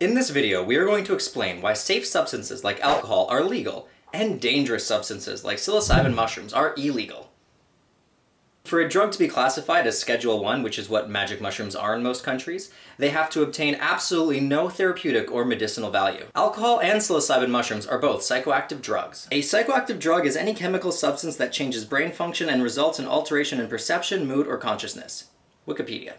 In this video, we are going to explain why safe substances like alcohol are legal and dangerous substances like psilocybin mushrooms are illegal. For a drug to be classified as Schedule 1, which is what magic mushrooms are in most countries, they have to obtain absolutely no therapeutic or medicinal value. Alcohol and psilocybin mushrooms are both psychoactive drugs. A psychoactive drug is any chemical substance that changes brain function and results in alteration in perception, mood, or consciousness. Wikipedia.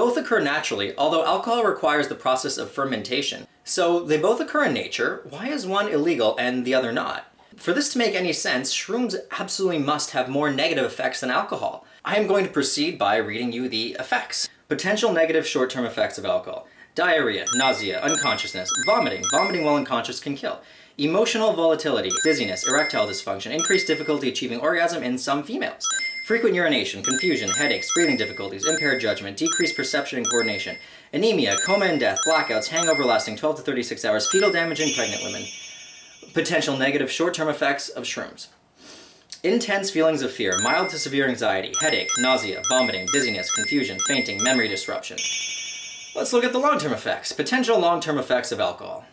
Both occur naturally, although alcohol requires the process of fermentation. So they both occur in nature, why is one illegal and the other not? For this to make any sense, shrooms absolutely must have more negative effects than alcohol. I am going to proceed by reading you the effects. Potential negative short-term effects of alcohol. Diarrhea, nausea, unconsciousness, vomiting. Vomiting while unconscious can kill. Emotional volatility, dizziness, erectile dysfunction, increased difficulty achieving orgasm in some females. Frequent urination, confusion, headaches, breathing difficulties, impaired judgment, decreased perception and coordination, anemia, coma and death, blackouts, hangover lasting 12 to 36 hours, fetal damage in pregnant women. Potential negative short-term effects of shrooms. Intense feelings of fear, mild to severe anxiety, headache, nausea, vomiting, dizziness, confusion, fainting, memory disruption. Let's look at the long-term effects. Potential long-term effects of alcohol.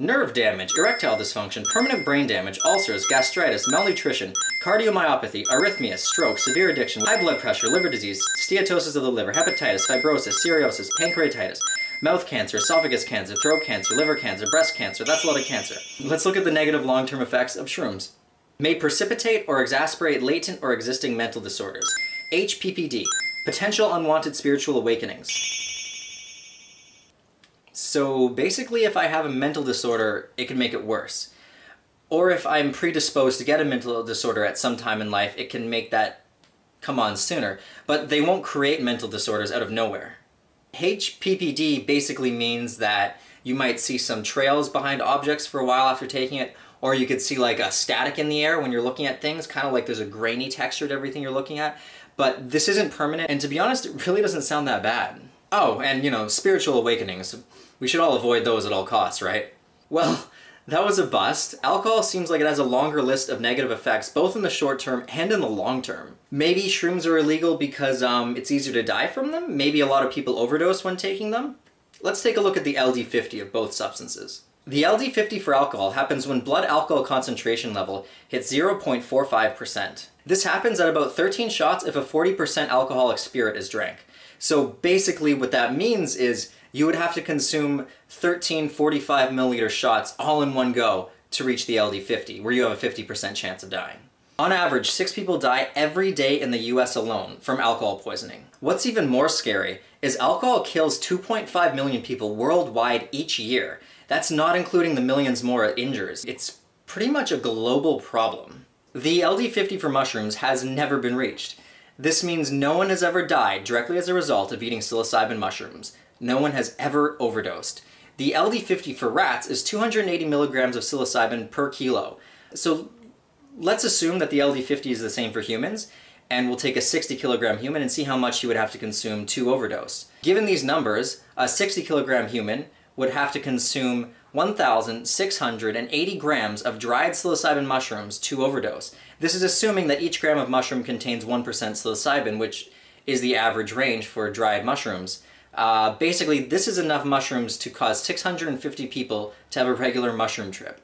Nerve damage, erectile dysfunction, permanent brain damage, ulcers, gastritis, malnutrition, cardiomyopathy, arrhythmia, stroke, severe addiction, high blood pressure, liver disease, steatosis of the liver, hepatitis, fibrosis, cirrhosis, pancreatitis, mouth cancer, esophagus cancer, throat cancer, liver cancer, breast cancer. That's a lot of cancer. Let's look at the negative long-term effects of shrooms. May precipitate or exacerbate latent or existing mental disorders. HPPD, potential unwanted spiritual awakenings. So basically, if I have a mental disorder, it can make it worse. Or if I'm predisposed to get a mental disorder at some time in life, it can make that come on sooner. But they won't create mental disorders out of nowhere. HPPD basically means that you might see some trails behind objects for a while after taking it, or you could see like a static in the air when you're looking at things, kind of like there's a grainy texture to everything you're looking at. But this isn't permanent, and to be honest, it really doesn't sound that bad. Oh, and you know, spiritual awakenings. We should all avoid those at all costs, right? Well, that was a bust. Alcohol seems like it has a longer list of negative effects, both in the short term and in the long term. Maybe shrooms are illegal because um, it's easier to die from them? Maybe a lot of people overdose when taking them? Let's take a look at the LD50 of both substances. The LD50 for alcohol happens when blood alcohol concentration level hits 0.45%. This happens at about 13 shots if a 40% alcoholic spirit is drank. So basically what that means is you would have to consume 13 45 milliliter shots all in one go to reach the LD50, where you have a 50% chance of dying. On average, six people die every day in the US alone from alcohol poisoning. What's even more scary is alcohol kills 2.5 million people worldwide each year. That's not including the millions more it injures. It's pretty much a global problem. The LD50 for mushrooms has never been reached. This means no one has ever died directly as a result of eating psilocybin mushrooms. No one has ever overdosed. The LD50 for rats is 280 milligrams of psilocybin per kilo. So let's assume that the LD50 is the same for humans, and we'll take a 60 kilogram human and see how much he would have to consume to overdose. Given these numbers, a 60 kilogram human would have to consume 1,680 grams of dried psilocybin mushrooms to overdose. This is assuming that each gram of mushroom contains 1% psilocybin, which is the average range for dried mushrooms. Uh, basically, this is enough mushrooms to cause 650 people to have a regular mushroom trip.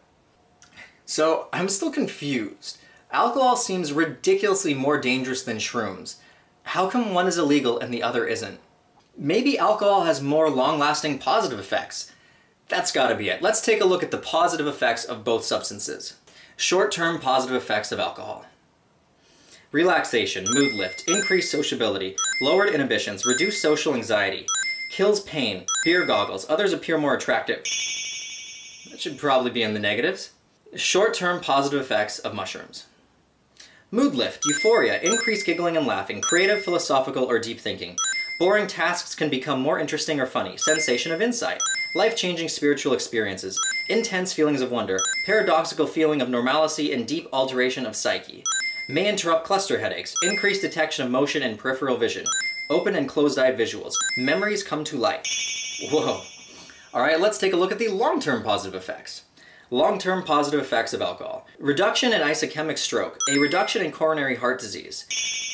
So, I'm still confused. Alcohol seems ridiculously more dangerous than shrooms. How come one is illegal and the other isn't? Maybe alcohol has more long-lasting positive effects. That's gotta be it. Let's take a look at the positive effects of both substances. Short-term positive effects of alcohol. Relaxation, mood lift, increased sociability, lowered inhibitions, reduced social anxiety, kills pain, beer goggles, others appear more attractive. That should probably be in the negatives. Short-term positive effects of mushrooms. Mood lift, euphoria, increased giggling and laughing, creative, philosophical, or deep thinking. Boring tasks can become more interesting or funny. Sensation of insight, life-changing spiritual experiences, intense feelings of wonder, paradoxical feeling of normalcy, and deep alteration of psyche. May interrupt cluster headaches, increased detection of motion and peripheral vision, open and closed-eye visuals, memories come to life. Whoa. All right, let's take a look at the long-term positive effects. Long-term positive effects of alcohol. Reduction in ischemic stroke, a reduction in coronary heart disease.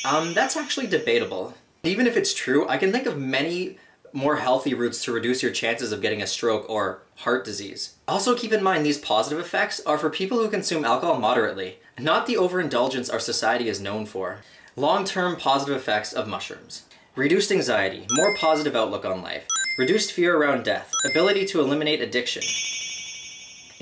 Um, that's actually debatable. Even if it's true, I can think of many more healthy routes to reduce your chances of getting a stroke or heart disease. Also keep in mind these positive effects are for people who consume alcohol moderately, not the overindulgence our society is known for. Long-term positive effects of mushrooms. Reduced anxiety, more positive outlook on life, reduced fear around death, ability to eliminate addiction.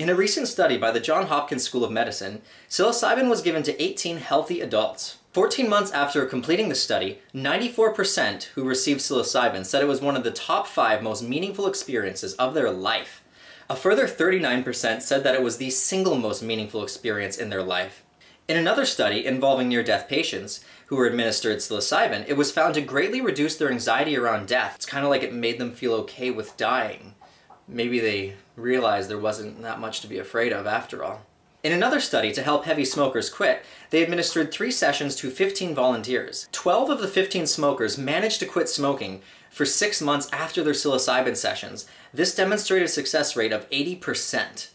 In a recent study by the Johns Hopkins School of Medicine, psilocybin was given to 18 healthy adults. 14 months after completing the study, 94% who received psilocybin said it was one of the top five most meaningful experiences of their life. A further 39% said that it was the single most meaningful experience in their life. In another study involving near-death patients who were administered psilocybin, it was found to greatly reduce their anxiety around death. It's kind of like it made them feel okay with dying. Maybe they realized there wasn't that much to be afraid of after all. In another study to help heavy smokers quit, they administered three sessions to 15 volunteers. 12 of the 15 smokers managed to quit smoking for six months after their psilocybin sessions. This demonstrated a success rate of 80%.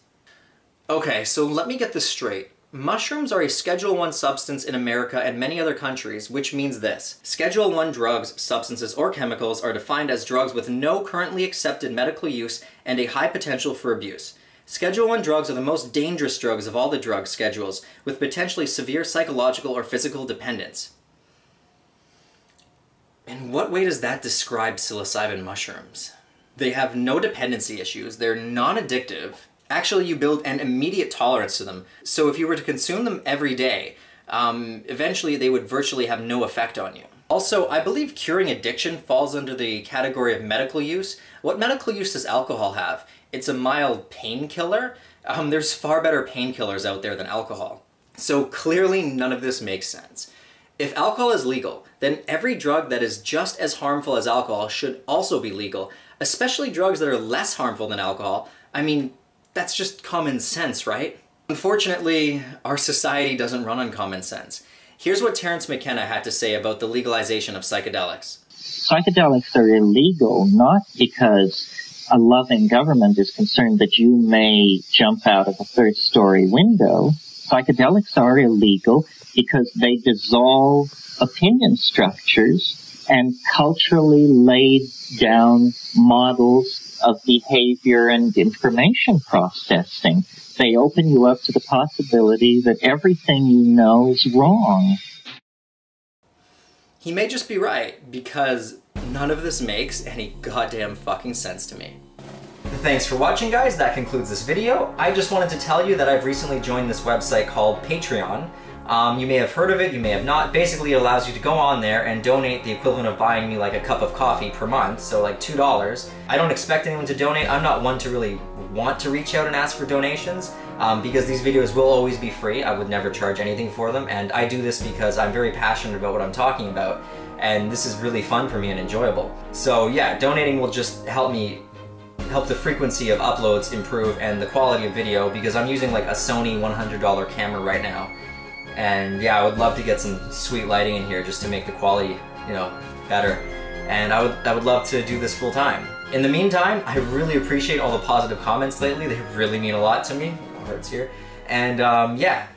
Okay, so let me get this straight. Mushrooms are a Schedule 1 substance in America and many other countries, which means this. Schedule 1 drugs, substances, or chemicals are defined as drugs with no currently accepted medical use and a high potential for abuse. Schedule 1 drugs are the most dangerous drugs of all the drug schedules, with potentially severe psychological or physical dependence. In what way does that describe psilocybin mushrooms? They have no dependency issues, they're non-addictive. Actually, you build an immediate tolerance to them. So if you were to consume them every day, um, eventually they would virtually have no effect on you. Also, I believe curing addiction falls under the category of medical use. What medical use does alcohol have? it's a mild painkiller. Um, there's far better painkillers out there than alcohol. So clearly none of this makes sense. If alcohol is legal, then every drug that is just as harmful as alcohol should also be legal, especially drugs that are less harmful than alcohol. I mean, that's just common sense, right? Unfortunately, our society doesn't run on common sense. Here's what Terence McKenna had to say about the legalization of psychedelics. Psychedelics are illegal not because a loving government is concerned that you may jump out of a third story window, psychedelics are illegal because they dissolve opinion structures and culturally laid down models of behavior and information processing. They open you up to the possibility that everything you know is wrong. He may just be right, because none of this makes any goddamn fucking sense to me. Thanks for watching guys, that concludes this video. I just wanted to tell you that I've recently joined this website called Patreon. Um, you may have heard of it, you may have not. Basically it allows you to go on there and donate the equivalent of buying me like a cup of coffee per month, so like $2. I don't expect anyone to donate, I'm not one to really want to reach out and ask for donations um, because these videos will always be free. I would never charge anything for them and I do this because I'm very passionate about what I'm talking about and this is really fun for me and enjoyable. So yeah, donating will just help me help the frequency of uploads improve and the quality of video because I'm using like a Sony $100 camera right now. And yeah, I would love to get some sweet lighting in here just to make the quality, you know, better. And I would, I would love to do this full time. In the meantime, I really appreciate all the positive comments lately. They really mean a lot to me. Hearts here. And um, yeah,